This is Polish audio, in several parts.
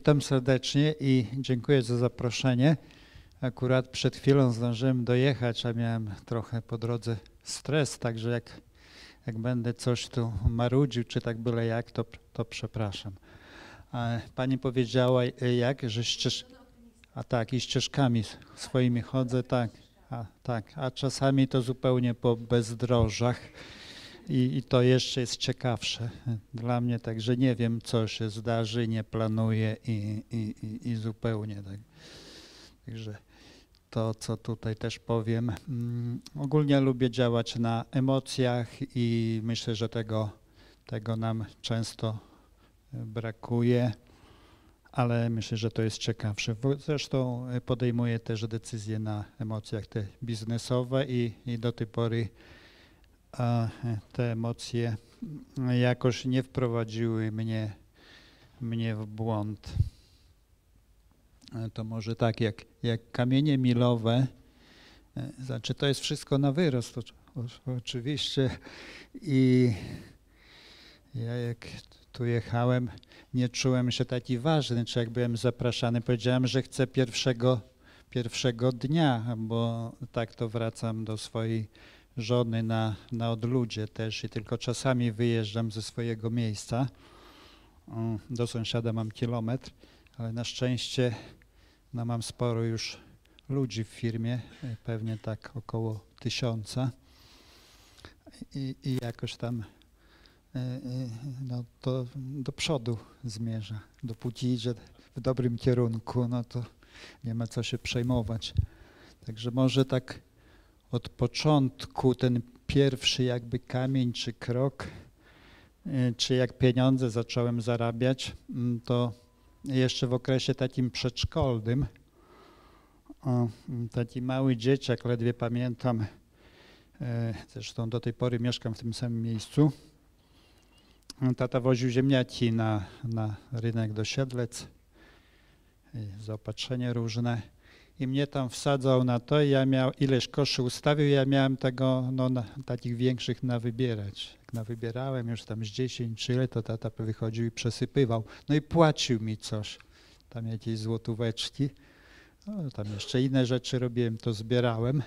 Witam serdecznie i dziękuję za zaproszenie. Akurat przed chwilą zdążyłem dojechać, a miałem trochę po drodze stres, także jak, jak będę coś tu marudził, czy tak byle jak, to, to przepraszam. Pani powiedziała jak, że ścież... A tak, i ścieżkami swoimi chodzę, tak, a, tak, a czasami to zupełnie po bezdrożach i, i to jeszcze jest ciekawsze dla mnie, także nie wiem, co się zdarzy, nie planuję i, i, i, i zupełnie tak. Także to, co tutaj też powiem. Mm, ogólnie lubię działać na emocjach i myślę, że tego, tego nam często brakuje, ale myślę, że to jest ciekawsze. Zresztą podejmuję też decyzje na emocjach te biznesowe i, i do tej pory a te emocje jakoś nie wprowadziły mnie, mnie w błąd. To może tak, jak, jak kamienie milowe, znaczy to jest wszystko na wyrost oczywiście. I ja jak tu jechałem, nie czułem się taki ważny, czy jak byłem zapraszany, powiedziałem, że chcę pierwszego, pierwszego dnia, bo tak to wracam do swojej żony na, na odludzie też i tylko czasami wyjeżdżam ze swojego miejsca. Do sąsiada mam kilometr, ale na szczęście no, mam sporo już ludzi w firmie, pewnie tak około tysiąca. I, i jakoś tam e, e, no, to do przodu zmierza. Dopóki idzie w dobrym kierunku, no to nie ma co się przejmować. Także może tak od początku ten pierwszy jakby kamień czy krok, y, czy jak pieniądze zacząłem zarabiać, mm, to jeszcze w okresie takim przedszkolnym, mm, taki mały dzieciak, ledwie pamiętam, e, zresztą do tej pory mieszkam w tym samym miejscu, tata woził ziemniaki na, na rynek do Siedlec, zaopatrzenie różne i mnie tam wsadzał na to ja miał ileś koszy ustawił, ja miałem tego, no, na, takich większych na wybierać. Jak na wybierałem już tam z 10 czy ile, to tata wychodził i przesypywał. No i płacił mi coś, tam jakieś złotóweczki. No, tam jeszcze inne rzeczy robiłem, to zbierałem.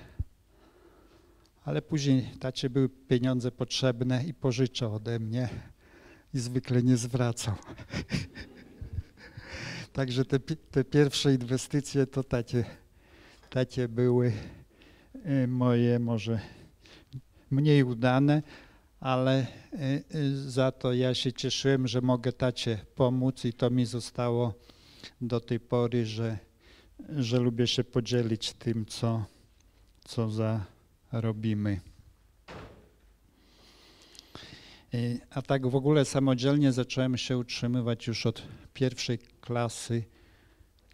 Ale później tacie były pieniądze potrzebne i pożyczał ode mnie i zwykle nie zwracał. Także te, te pierwsze inwestycje to takie takie były y, moje może mniej udane, ale y, y, za to ja się cieszyłem, że mogę tacie pomóc i to mi zostało do tej pory, że, że lubię się podzielić tym, co, co zarobimy. A tak w ogóle samodzielnie zacząłem się utrzymywać już od pierwszej klasy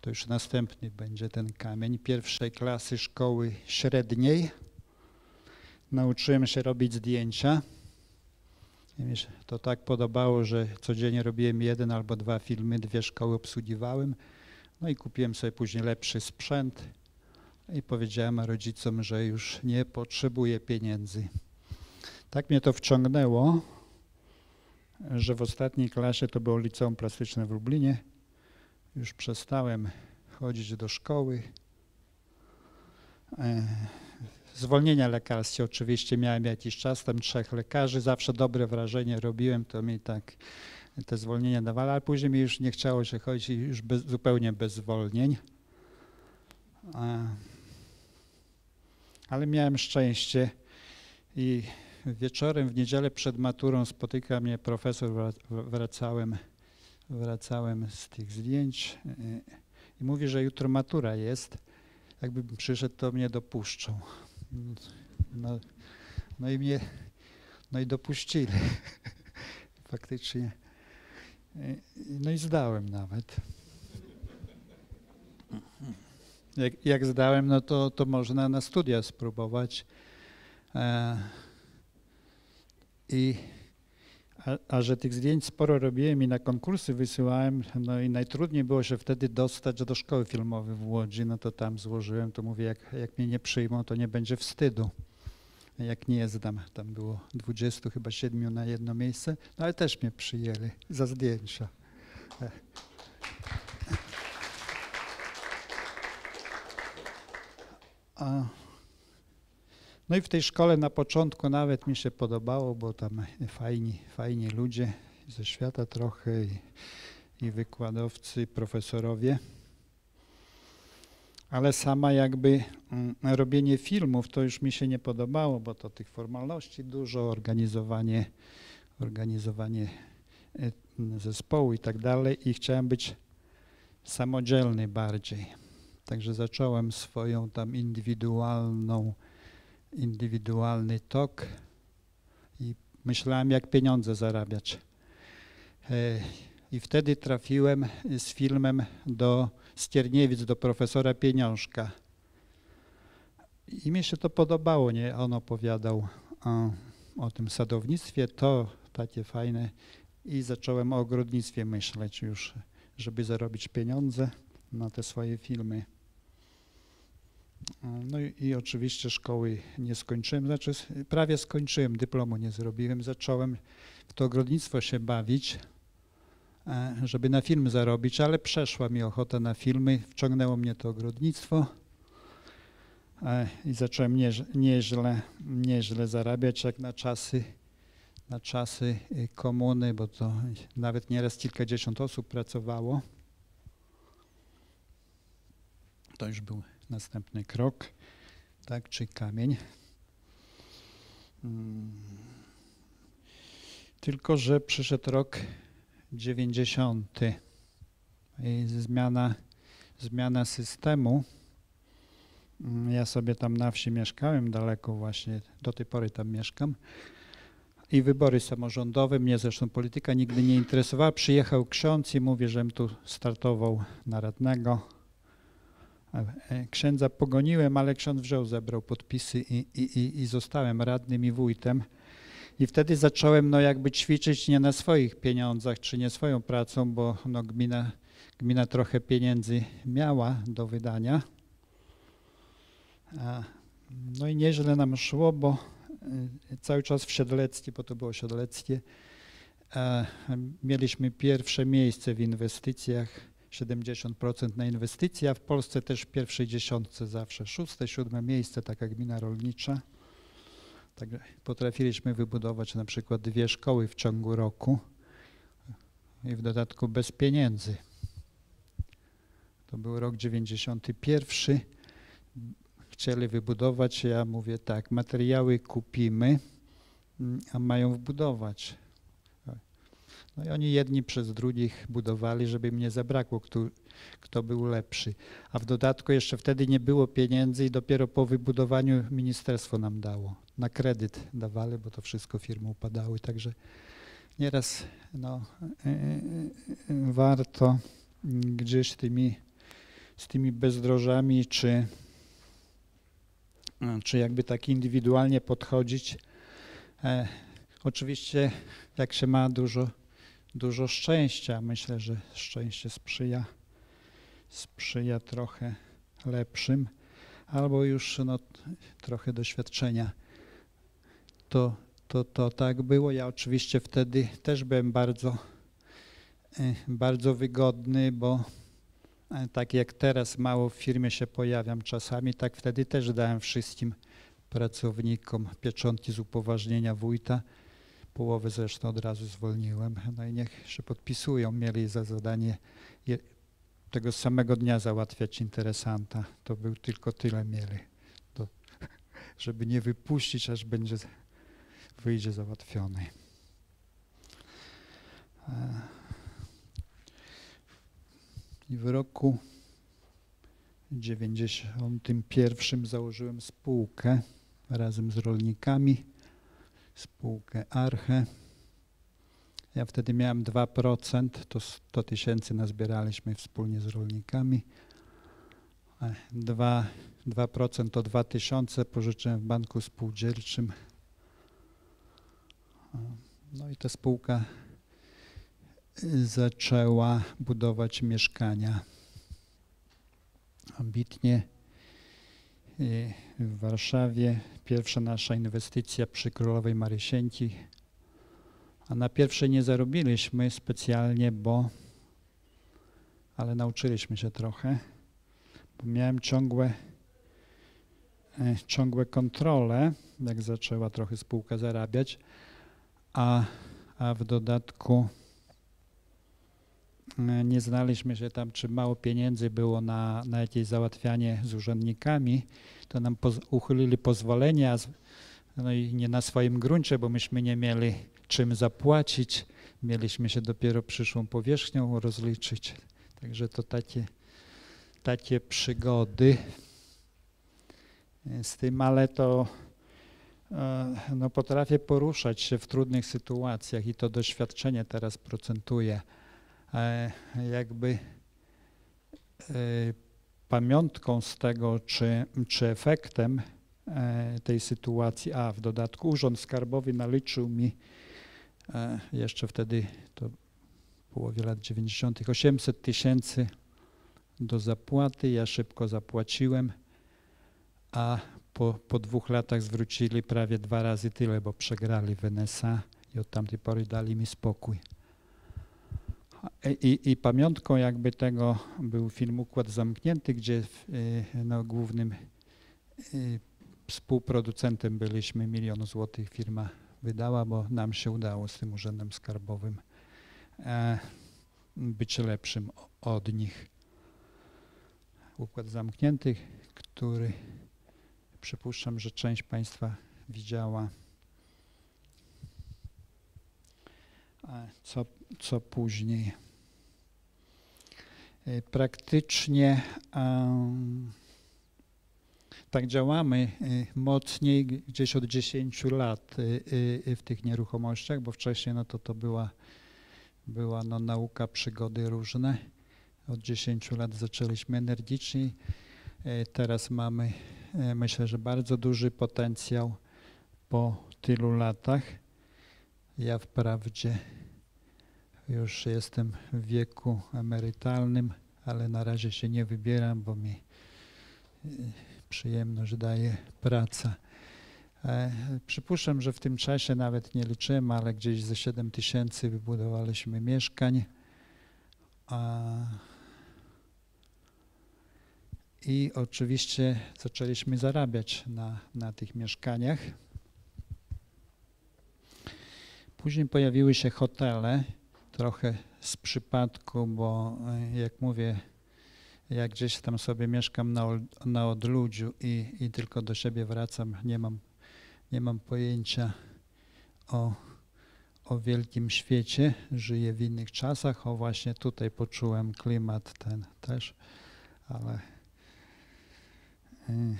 to już następny będzie ten kamień, pierwszej klasy szkoły średniej. Nauczyłem się robić zdjęcia. I mi się to tak podobało, że codziennie robiłem jeden albo dwa filmy, dwie szkoły obsługiwałem. No i kupiłem sobie później lepszy sprzęt i powiedziałem rodzicom, że już nie potrzebuję pieniędzy. Tak mnie to wciągnęło, że w ostatniej klasie to było liceum plastyczne w Lublinie już przestałem chodzić do szkoły. E, zwolnienia lekarskie oczywiście miałem jakiś czas, tam trzech lekarzy, zawsze dobre wrażenie robiłem, to mi tak te zwolnienia dawali, ale później mi już nie chciało się chodzić już bez, zupełnie bez zwolnień. E, ale miałem szczęście i wieczorem w niedzielę przed maturą spotyka mnie profesor, wracałem wracałem z tych zdjęć e, i mówi, że jutro matura jest. Jakbym przyszedł, to mnie dopuszczą. No, no i mnie, no i dopuścili. Faktycznie. E, no i zdałem nawet. Jak, jak zdałem, no to, to można na studia spróbować. E, I a, a, że tych zdjęć sporo robiłem i na konkursy wysyłałem, no i najtrudniej było się wtedy dostać do szkoły filmowej w Łodzi, no to tam złożyłem, to mówię, jak, jak mnie nie przyjmą, to nie będzie wstydu, jak nie zdam. Tam było 20 chyba 7 na jedno miejsce, no ale też mnie przyjęli za zdjęcia. A no i w tej szkole na początku nawet mi się podobało, bo tam fajni, fajni ludzie ze świata trochę i, i wykładowcy, profesorowie. Ale sama jakby mm, robienie filmów to już mi się nie podobało, bo to tych formalności dużo, organizowanie, organizowanie e, zespołu i tak dalej i chciałem być samodzielny bardziej. Także zacząłem swoją tam indywidualną, indywidualny tok i myślałem, jak pieniądze zarabiać. E, I wtedy trafiłem z filmem do Stierniewic, do profesora Pieniążka. I mi się to podobało, nie? On opowiadał o, o tym sadownictwie, to takie fajne. I zacząłem o ogrodnictwie myśleć już, żeby zarobić pieniądze na te swoje filmy. No i, i, oczywiście szkoły nie skończyłem, znaczy prawie skończyłem, dyplomu nie zrobiłem. Zacząłem w to ogrodnictwo się bawić, e, żeby na film zarobić, ale przeszła mi ochota na filmy, wciągnęło mnie to ogrodnictwo e, i zacząłem nieźle, nieźle zarabiać jak na czasy, na czasy y, komuny, bo to nawet nieraz kilkadziesiąt osób pracowało. To już był następny krok, tak, czy kamień. Hmm. Tylko, że przyszedł rok 90. I zmiana, zmiana systemu. Hmm, ja sobie tam na wsi mieszkałem, daleko właśnie, do tej pory tam mieszkam. I wybory samorządowe, mnie zresztą polityka nigdy nie interesowała. Przyjechał ksiądz i mówi, żebym tu startował na radnego księdza pogoniłem, ale ksiądz wziął, zebrał podpisy i, i, i zostałem radnym i wójtem. I wtedy zacząłem no jakby ćwiczyć nie na swoich pieniądzach, czy nie swoją pracą, bo no gmina, gmina trochę pieniędzy miała do wydania. No i nieźle nam szło, bo e, cały czas w Siedlectwie, bo to było Siedlectwie, mieliśmy pierwsze miejsce w inwestycjach 70% na inwestycje, a w Polsce też w pierwszej dziesiątce zawsze. Szóste, siódme miejsce, taka gmina rolnicza. Tak potrafiliśmy wybudować na przykład dwie szkoły w ciągu roku i w dodatku bez pieniędzy. To był rok 91. Chcieli wybudować, ja mówię tak, materiały kupimy, a mają wbudować. No i oni jedni przez drugich budowali, żeby mnie zabrakło, kto, kto był lepszy. A w dodatku jeszcze wtedy nie było pieniędzy i dopiero po wybudowaniu ministerstwo nam dało. Na kredyt dawali, bo to wszystko firmy upadały, także nieraz no, y, y, warto gdzieś tymi, z tymi bezdrożami, czy, czy jakby tak indywidualnie podchodzić. E, oczywiście jak się ma dużo dużo szczęścia. Myślę, że szczęście sprzyja, sprzyja trochę lepszym, albo już no, trochę doświadczenia. To, to, to tak było. Ja oczywiście wtedy też byłem bardzo, e, bardzo wygodny, bo e, tak jak teraz mało w firmie się pojawiam czasami, tak wtedy też dałem wszystkim pracownikom pieczątki z upoważnienia wójta Połowę zresztą od razu zwolniłem. No i niech się podpisują. Mieli za zadanie tego samego dnia załatwiać interesanta. To był tylko tyle mieli. To, żeby nie wypuścić, aż będzie wyjdzie załatwiony. E, I w roku 91 założyłem spółkę razem z rolnikami spółkę Arche. Ja wtedy miałem 2%, to 100 tysięcy nazbieraliśmy wspólnie z rolnikami. 2, 2% to 2 tysiące pożyczyłem w banku spółdzielczym. No i ta spółka zaczęła budować mieszkania. Ambitnie w Warszawie. Pierwsza nasza inwestycja przy Królowej Marysieńki. A na pierwszej nie zarobiliśmy specjalnie, bo ale nauczyliśmy się trochę, miałem ciągłe ciągłe kontrole, jak zaczęła trochę spółka zarabiać, a, a w dodatku nie znaliśmy się tam, czy mało pieniędzy było na, na jakieś załatwianie z urzędnikami, to nam poz, uchylili pozwolenia, no i nie na swoim gruncie, bo myśmy nie mieli czym zapłacić, mieliśmy się dopiero przyszłą powierzchnią rozliczyć. Także to takie, takie przygody z tym, ale to no, potrafię poruszać się w trudnych sytuacjach i to doświadczenie teraz procentuje. E, jakby e, pamiątką z tego, czy, czy efektem e, tej sytuacji, a w dodatku Urząd Skarbowy naliczył mi jeszcze wtedy, to połowie lat 90., 800 tysięcy do zapłaty. Ja szybko zapłaciłem, a po, po dwóch latach zwrócili prawie dwa razy tyle, bo przegrali w NSA i od tamtej pory dali mi spokój. I, I, pamiątką jakby tego był film Układ Zamknięty, gdzie y, no, głównym y, współproducentem byliśmy, milion złotych firma wydała, bo nam się udało z tym urzędem skarbowym e, być lepszym od nich. Układ Zamknięty, który przypuszczam, że część Państwa widziała. Co, co później? E, praktycznie tak działamy e, mocniej gdzieś od 10 lat e, w tych nieruchomościach, bo wcześniej no to, to była, była no nauka, przygody różne. Od 10 lat zaczęliśmy energicznie. Teraz mamy, myślę, że bardzo duży potencjał po tylu latach. Ja wprawdzie już jestem w wieku emerytalnym, ale na razie się nie wybieram, bo mi y, przyjemność daje praca. E, przypuszczam, że w tym czasie nawet nie liczyłem, ale gdzieś ze 7 tysięcy wybudowaliśmy mieszkań. I oczywiście zaczęliśmy zarabiać na, na tych mieszkaniach. Później pojawiły się hotele, trochę z przypadku, bo e, jak mówię, jak gdzieś tam sobie mieszkam na, na odludziu i, i tylko do siebie wracam, nie mam, nie mam pojęcia o, o wielkim świecie, żyję w innych czasach, o właśnie tutaj poczułem klimat ten też, ale, e,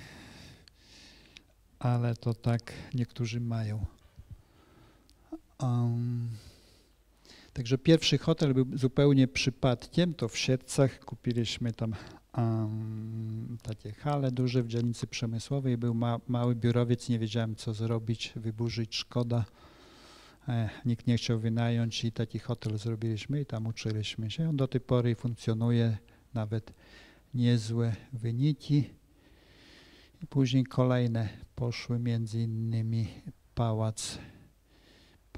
ale to tak niektórzy mają. Um, także pierwszy hotel był zupełnie przypadkiem, to w Siedcach kupiliśmy tam um, takie hale duże w dzielnicy przemysłowej, był ma, mały biurowiec, nie wiedziałem co zrobić, wyburzyć, szkoda. E, nikt nie chciał wynająć i taki hotel zrobiliśmy i tam uczyliśmy się. On do tej pory funkcjonuje, nawet niezłe wyniki. I później kolejne poszły, między innymi pałac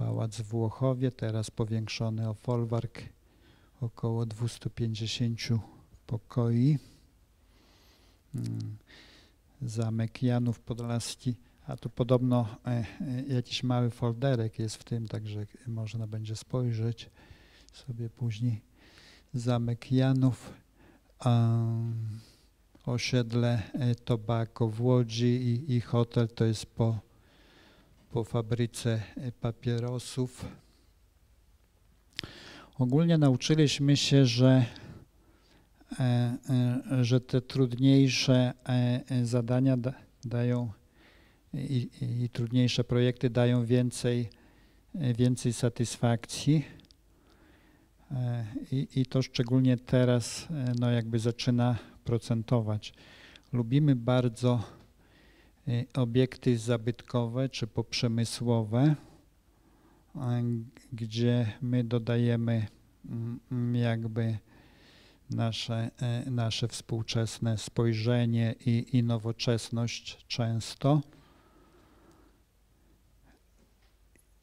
Pałac w Włochowie, teraz powiększony o folwark, około 250 pokoi. Mm, Zamek Janów Podlaski, a tu podobno e, e, jakiś mały folderek jest w tym, także można będzie spojrzeć sobie później. Zamek Janów, um, osiedle e, Tobacco w Łodzi i, i hotel to jest po po fabryce papierosów. Ogólnie nauczyliśmy się, że, e, e, że te trudniejsze e, zadania dają i, i trudniejsze projekty dają więcej, więcej satysfakcji. I, I, to szczególnie teraz no jakby zaczyna procentować. Lubimy bardzo obiekty zabytkowe czy poprzemysłowe, gdzie my dodajemy mm, jakby nasze, e, nasze współczesne spojrzenie i, i nowoczesność często.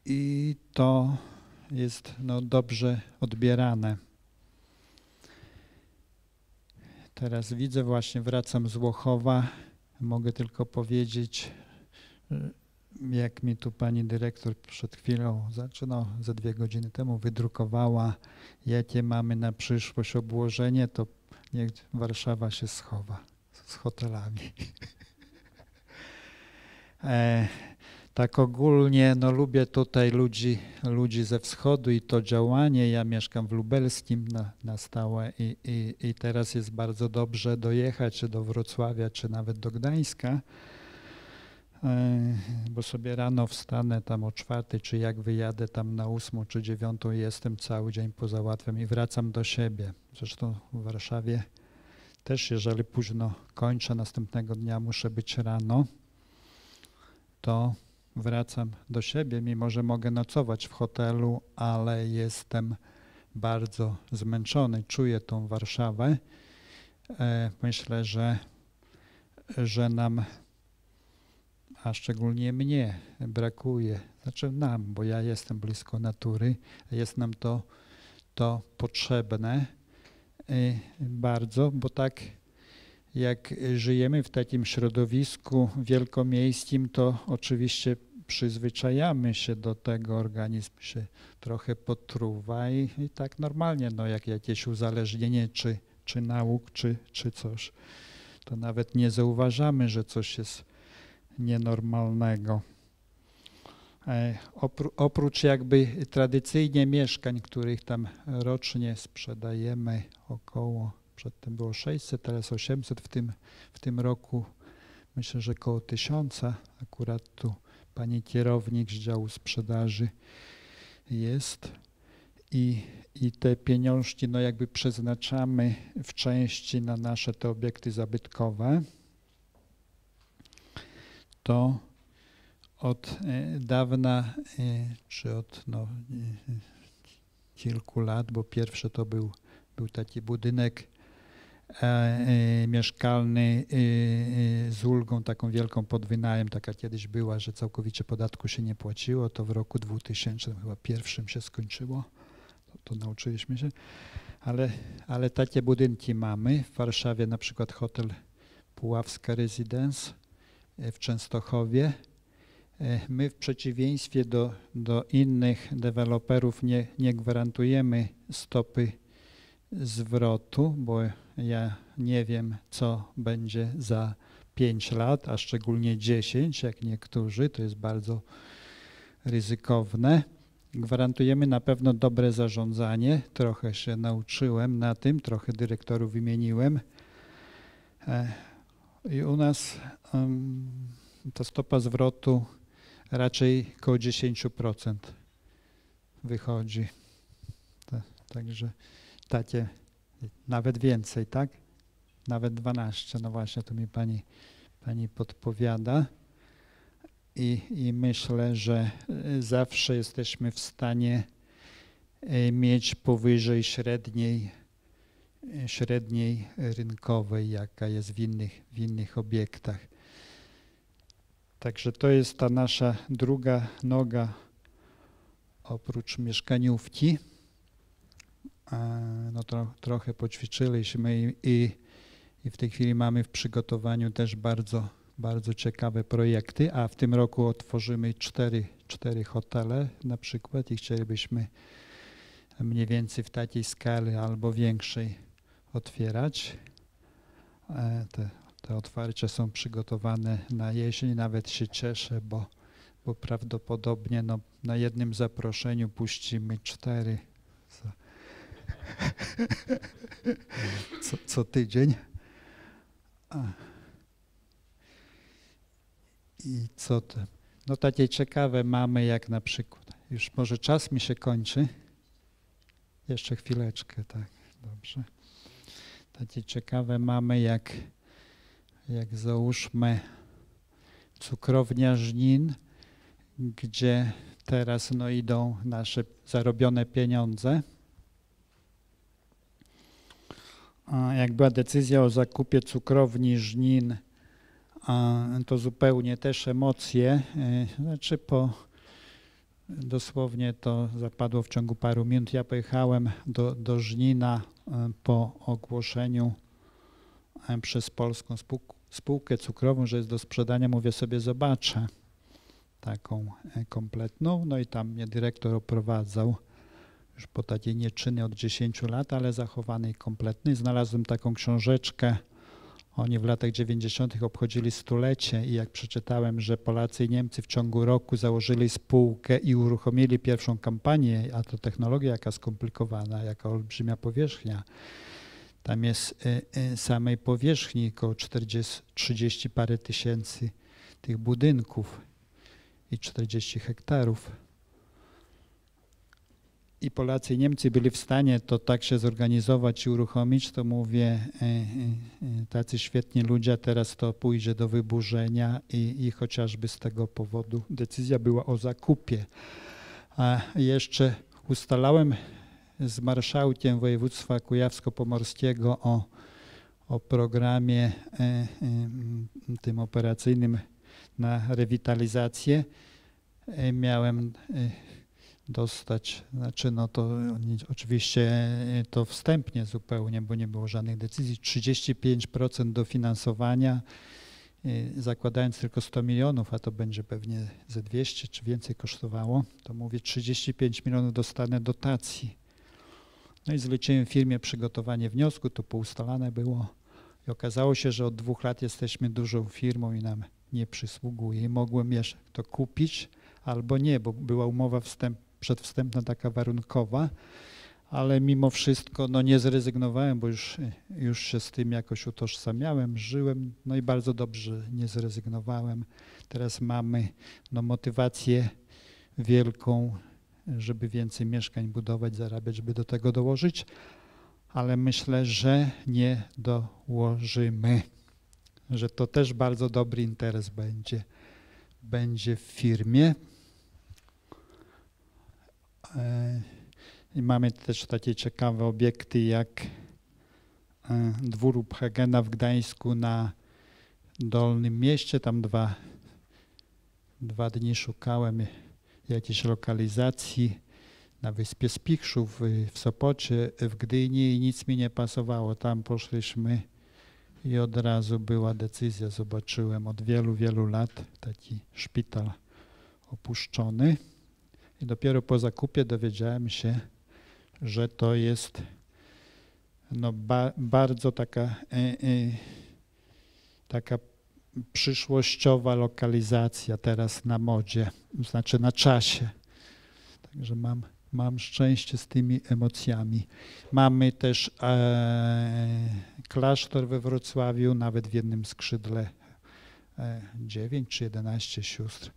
I to jest no, dobrze odbierane. Teraz widzę, właśnie wracam z Łochowa, mogę tylko powiedzieć, jak mi tu pani dyrektor przed chwilą, znaczy no, ze dwie godziny temu wydrukowała, jakie mamy na przyszłość obłożenie, to niech Warszawa się schowa z hotelami. e, tak ogólnie, no lubię tutaj ludzi, ludzi ze wschodu i to działanie. Ja mieszkam w Lubelskim na, na stałe i, i, i teraz jest bardzo dobrze dojechać czy do Wrocławia, czy nawet do Gdańska, e, bo sobie rano wstanę tam o czwartej, czy jak wyjadę tam na ósmą czy dziewiątą, jestem cały dzień poza łatwem i wracam do siebie. Zresztą w Warszawie też, jeżeli późno kończę, następnego dnia muszę być rano, to wracam do siebie, mimo że mogę nocować w hotelu, ale jestem bardzo zmęczony, czuję tą Warszawę. E, myślę, że, że nam, a szczególnie mnie, brakuje, znaczy nam, bo ja jestem blisko natury, jest nam to, to potrzebne e, bardzo, bo tak jak żyjemy w takim środowisku wielkomiejskim, to oczywiście przyzwyczajamy się do tego, organizm się trochę potruwa i, i tak normalnie, no jak jakieś uzależnienie czy, czy nauk, czy, czy coś, to nawet nie zauważamy, że coś jest nienormalnego. E, opró oprócz jakby tradycyjnie mieszkań, których tam rocznie sprzedajemy około, przedtem było 600, teraz 800, w tym, w tym roku myślę, że około tysiąca akurat tu pani kierownik z działu sprzedaży jest. I, i te pieniążki no jakby przeznaczamy w części na nasze te obiekty zabytkowe, to od e, dawna, e, czy od no, e, kilku lat, bo pierwsze to był, był taki budynek mieszkalny e, z ulgą taką wielką pod wynajem, taka kiedyś była, że całkowicie podatku się nie płaciło, to w roku 2000 chyba pierwszym się skończyło, to, to nauczyliśmy się, ale, ale takie budynki mamy. W Warszawie na przykład hotel Puławska Residence w Częstochowie. My w przeciwieństwie do, do innych deweloperów nie, nie gwarantujemy stopy zwrotu, bo ja nie wiem, co będzie za 5 lat, a szczególnie 10, jak niektórzy, to jest bardzo ryzykowne. Gwarantujemy na pewno dobre zarządzanie. Trochę się nauczyłem na tym, trochę dyrektorów wymieniłem. E, I u nas ta stopa zwrotu raczej około 10% wychodzi. Także takie nawet więcej, tak? Nawet 12, no właśnie, to mi pani, pani podpowiada. I, I myślę, że e, zawsze jesteśmy w stanie e, mieć powyżej średniej, e, średniej rynkowej, jaka jest w innych, w innych obiektach. Także to jest ta nasza druga noga oprócz mieszkaniówki no to, trochę poćwiczyliśmy i, i, i w tej chwili mamy w przygotowaniu też bardzo, bardzo ciekawe projekty, a w tym roku otworzymy cztery, cztery hotele na przykład i chcielibyśmy mniej więcej w takiej skali albo większej otwierać. E, te, te otwarcia są przygotowane na jesień, nawet się cieszę, bo, bo prawdopodobnie no, na jednym zaproszeniu puścimy cztery co, co tydzień. I co to? No takie ciekawe mamy, jak na przykład, już może czas mi się kończy. Jeszcze chwileczkę, tak, dobrze. Takie ciekawe mamy, jak, jak załóżmy cukrownia Żnin, gdzie teraz no, idą nasze zarobione pieniądze jak była decyzja o zakupie cukrowni Żnin, to zupełnie też emocje, e, znaczy po, dosłownie to zapadło w ciągu paru minut. Ja pojechałem do, do Żnina e, po ogłoszeniu e, przez polską spółkę cukrową, że jest do sprzedania, mówię sobie zobaczę taką kompletną. No i tam mnie dyrektor oprowadzał już po takiej nieczyny od 10 lat, ale zachowanej kompletnej. Znalazłem taką książeczkę. Oni w latach 90. obchodzili stulecie i jak przeczytałem, że Polacy i Niemcy w ciągu roku założyli spółkę i uruchomili pierwszą kampanię, a to technologia jaka skomplikowana, jaka olbrzymia powierzchnia. Tam jest y, y, samej powierzchni około 40, 30 parę tysięcy tych budynków i 40 hektarów. I Polacy i Niemcy byli w stanie to tak się zorganizować i uruchomić, to mówię, e, e, e, tacy świetni ludzie, teraz to pójdzie do wyburzenia i, i chociażby z tego powodu decyzja była o zakupie. A jeszcze ustalałem z marszałkiem województwa kujawsko-pomorskiego o, o programie tym operacyjnym na rewitalizację. Miałem dostać, znaczy no to oczywiście to wstępnie zupełnie, bo nie było żadnych decyzji, 35% dofinansowania, y, zakładając tylko 100 milionów, a to będzie pewnie ze 200 czy więcej kosztowało, to mówię 35 milionów dostanę dotacji. No i zleciłem firmie przygotowanie wniosku, to poustalane było i okazało się, że od dwóch lat jesteśmy dużą firmą i nam nie przysługuje. I mogłem jeszcze to kupić albo nie, bo była umowa wstępna przedwstępna taka warunkowa, ale mimo wszystko no, nie zrezygnowałem, bo już, już się z tym jakoś utożsamiałem, żyłem, no i bardzo dobrze nie zrezygnowałem. Teraz mamy no, motywację wielką, żeby więcej mieszkań budować, zarabiać, żeby do tego dołożyć, ale myślę, że nie dołożymy, że to też bardzo dobry interes będzie, będzie w firmie. E, I mamy też takie ciekawe obiekty jak e, dwór Hagena w Gdańsku na Dolnym Mieście. Tam dwa, dwa dni szukałem jakiejś lokalizacji na wyspie Spichrzów w Sopocie, w Gdyni i nic mi nie pasowało. Tam poszliśmy i od razu była decyzja. Zobaczyłem od wielu, wielu lat taki szpital opuszczony. I dopiero po zakupie dowiedziałem się, że to jest no, ba, bardzo taka, e, e, taka przyszłościowa lokalizacja teraz na modzie, znaczy na czasie. Także mam, mam szczęście z tymi emocjami. Mamy też e, klasztor we Wrocławiu, nawet w jednym skrzydle e, 9 czy 11 sióstr.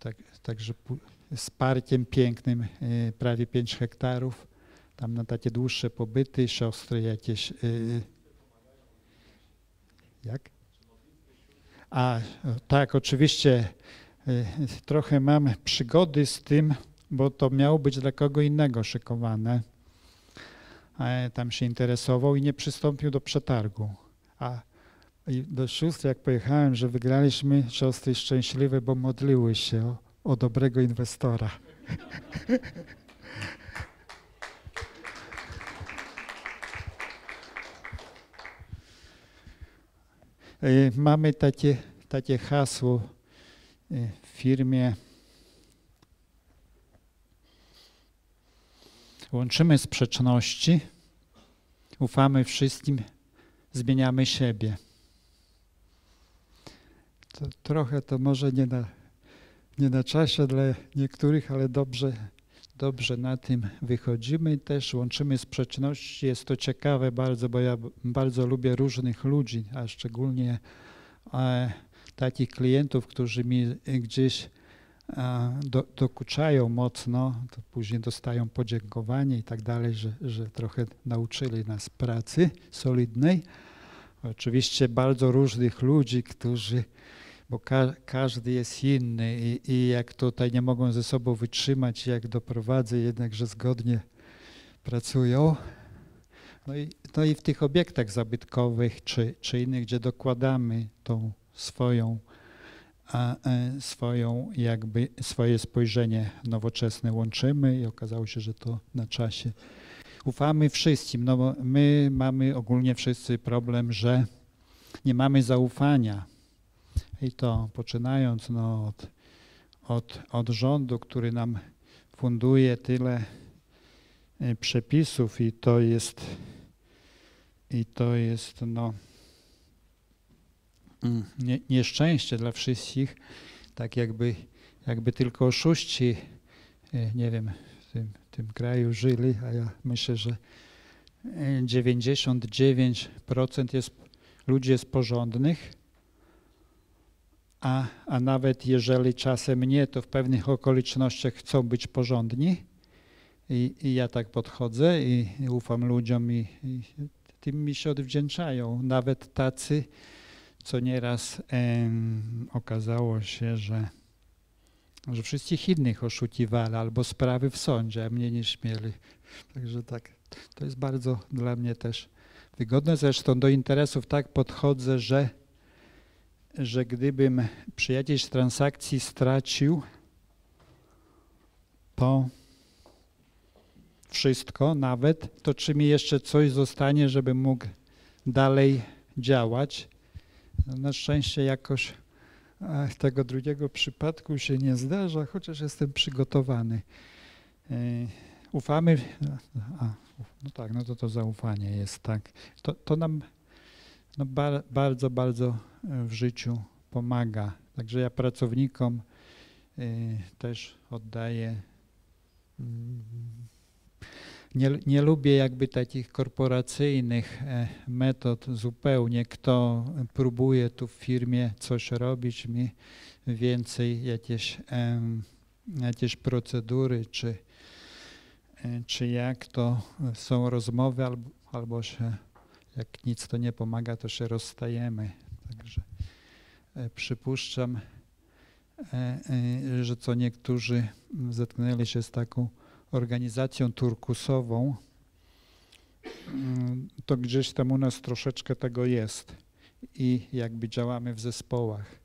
Tak, także z parkiem pięknym, y, prawie 5 hektarów. Tam na takie dłuższe pobyty, siostry jakieś. Y, jak? A tak, oczywiście trochę mam przygody z tym, bo to miało być dla kogo innego szykowane. Tam się interesował i nie przystąpił do przetargu. A do sióstr, jak pojechałem, że wygraliśmy, siostry szczęśliwe, bo modliły się o, dobrego inwestora. E, mamy takie, takie hasło e, w firmie. Łączymy sprzeczności, ufamy wszystkim, zmieniamy siebie. To trochę to może nie na nie na czasie dla niektórych, ale dobrze, dobrze na tym wychodzimy. Też łączymy sprzeczności. Jest to ciekawe bardzo, bo ja bardzo lubię różnych ludzi, a szczególnie e, takich klientów, którzy mi gdzieś do, dokuczają mocno, to później dostają podziękowanie i tak dalej, że, że trochę nauczyli nas pracy solidnej. Oczywiście bardzo różnych ludzi, którzy bo ka każdy jest inny i, i, jak tutaj nie mogą ze sobą wytrzymać, jak doprowadzę jednak, że zgodnie pracują. No i, no i w tych obiektach zabytkowych czy, czy innych, gdzie dokładamy tą swoją, a, e, swoją jakby swoje spojrzenie nowoczesne łączymy i okazało się, że to na czasie. Ufamy wszystkim, no bo my mamy ogólnie wszyscy problem, że nie mamy zaufania. I to poczynając no, od, od, od rządu, który nam funduje tyle y, przepisów i to jest i to jest no, mm, nie, nieszczęście dla wszystkich, tak jakby, jakby tylko oszuści, y, nie wiem, w tym, tym kraju żyli, a ja myślę, że 99% jest, ludzi jest porządnych, a, a nawet jeżeli czasem nie, to w pewnych okolicznościach chcą być porządni. I, i ja tak podchodzę i, ufam ludziom i, i, tym mi się odwdzięczają. Nawet tacy, co nieraz em, okazało się, że, że wszystkich innych oszukiwali albo sprawy w sądzie, a mnie nie śmieli. Także tak, to jest bardzo dla mnie też wygodne. Zresztą do interesów tak podchodzę, że, że gdybym przy jakiejś transakcji stracił, to wszystko nawet, to czy mi jeszcze coś zostanie, żebym mógł dalej działać. Na szczęście jakoś tego drugiego przypadku się nie zdarza, chociaż jestem przygotowany. E, ufamy, a, no tak, no to to zaufanie jest tak. To, to nam no bar, bardzo, bardzo w życiu pomaga. Także ja pracownikom y, też oddaję mm, nie, nie lubię jakby takich korporacyjnych e, metod zupełnie. Kto próbuje tu w firmie coś robić, mi więcej jakieś, jakieś procedury, czy, e, czy jak to są rozmowy, albo, albo się, jak nic to nie pomaga, to się rozstajemy. Także e, przypuszczam, że co niektórzy zetknęli się z taką organizacją turkusową, mm, to gdzieś tam u nas troszeczkę tego jest i jakby działamy w zespołach.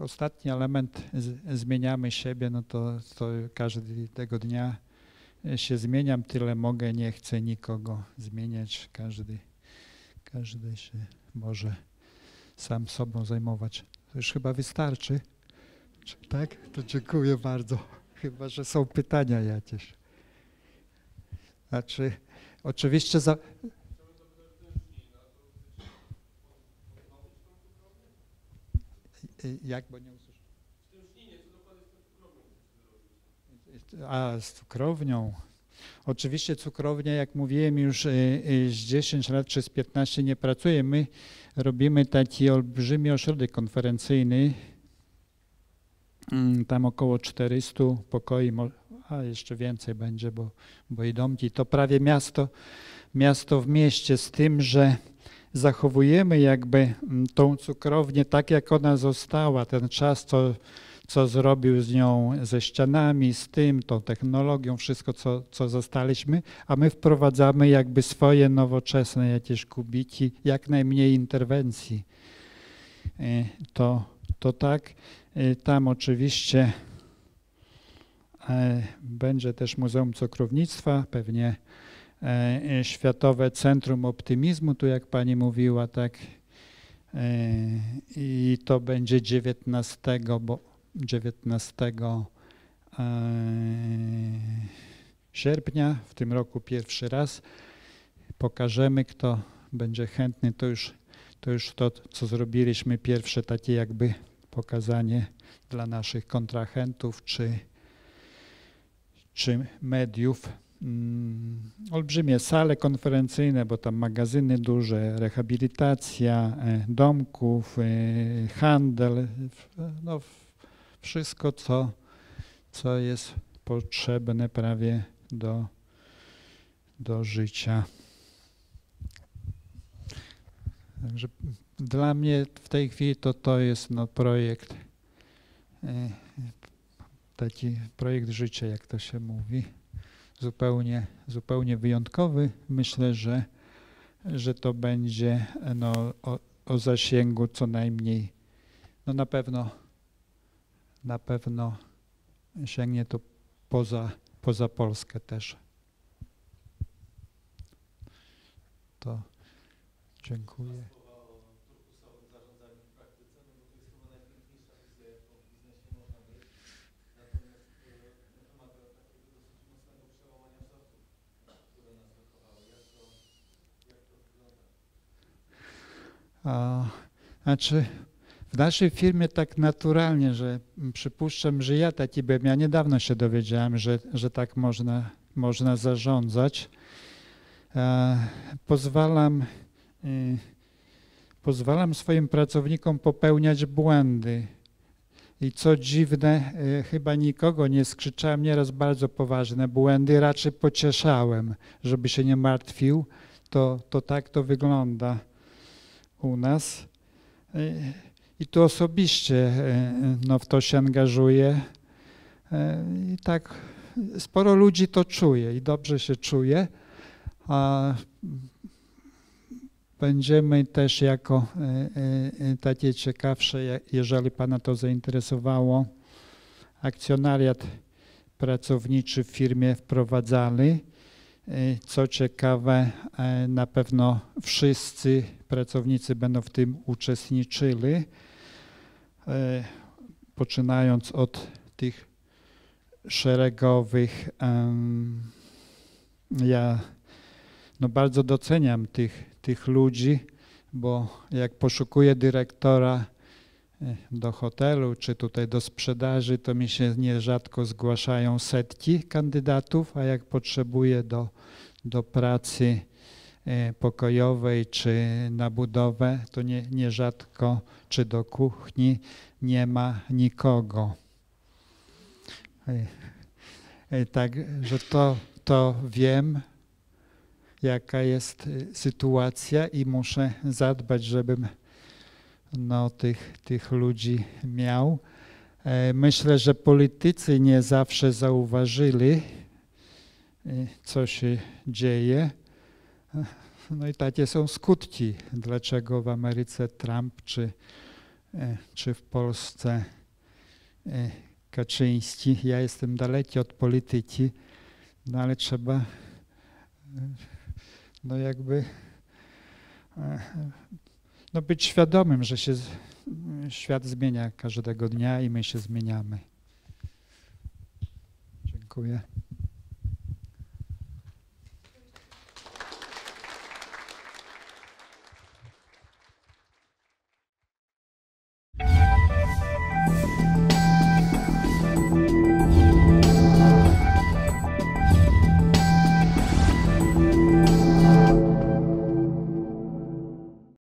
Ostatni element, zmieniamy siebie, no to, to każdego dnia się zmieniam, tyle mogę, nie chcę nikogo zmieniać, każdy, każdy się może sam sobą zajmować. To już chyba wystarczy. Tak? To dziękuję bardzo. Chyba, że są pytania jakieś. Znaczy, oczywiście za... Jak, bo nie usłyszałem. A, z cukrownią. Oczywiście cukrownia, jak mówiłem już y, y, z 10 lat czy z 15 nie pracuje. My robimy taki olbrzymi ośrodek konferencyjny Mm, tam około 400 pokoi, a jeszcze więcej będzie, bo, bo i domki. To prawie miasto, miasto w mieście z tym, że zachowujemy jakby mm, tą cukrownię tak, jak ona została, ten czas, co, co zrobił z nią, ze ścianami, z tym, tą technologią, wszystko, co, co zostaliśmy, a my wprowadzamy jakby swoje nowoczesne jakieś kubiki, jak najmniej interwencji. E, to, to tak. Y, tam oczywiście e, będzie też Muzeum Cukrownictwa, pewnie e, e, Światowe Centrum Optymizmu, tu jak pani mówiła, tak. I to będzie 19, bo 19 sierpnia, w tym roku pierwszy raz. Pokażemy, kto będzie chętny, to już to, już to co zrobiliśmy, pierwsze takie jakby pokazanie dla naszych kontrahentów czy, czy mediów. Mm, olbrzymie sale konferencyjne, bo tam magazyny duże, rehabilitacja e, domków, e, handel, no wszystko, co, co jest potrzebne prawie do, do życia. Także dla mnie w tej chwili to, to jest no, projekt, e, taki projekt życia, jak to się mówi, zupełnie, zupełnie wyjątkowy. Myślę, że, że to będzie no, o, o zasięgu co najmniej, no na pewno, na pewno sięgnie to poza, poza Polskę też. To Dziękuję. A, znaczy, w naszej firmie tak naturalnie, że przypuszczam, że ja taki byłem. Ja niedawno się dowiedziałem, że, że tak można, można zarządzać. E, pozwalam, y, pozwalam swoim pracownikom popełniać błędy. I co dziwne, y, chyba nikogo nie skrzyczałem, nieraz bardzo poważne błędy, raczej pocieszałem, żeby się nie martwił. To, to tak to wygląda u nas. I tu osobiście no, w to się angażuję. I tak sporo ludzi to czuje i dobrze się czuje. A będziemy też jako takie ciekawsze, jeżeli Pana to zainteresowało, akcjonariat pracowniczy w firmie wprowadzali. Co ciekawe, na pewno wszyscy pracownicy będą w tym uczestniczyli, poczynając od tych szeregowych. Ja no bardzo doceniam tych, tych ludzi, bo jak poszukuję dyrektora do hotelu czy tutaj do sprzedaży, to mi się nierzadko zgłaszają setki kandydatów, a jak potrzebuję do, do pracy pokojowej czy na budowę, to nie, nierzadko czy do kuchni nie ma nikogo. Także to, to wiem, jaka jest sytuacja i muszę zadbać, żebym no, tych, tych ludzi miał. Myślę, że politycy nie zawsze zauważyli, co się dzieje. No i takie są skutki, dlaczego w Ameryce Trump czy, czy w Polsce Kaczyński. Ja jestem daleki od polityki, no ale trzeba no jakby no być świadomym, że się świat zmienia każdego dnia i my się zmieniamy. Dziękuję.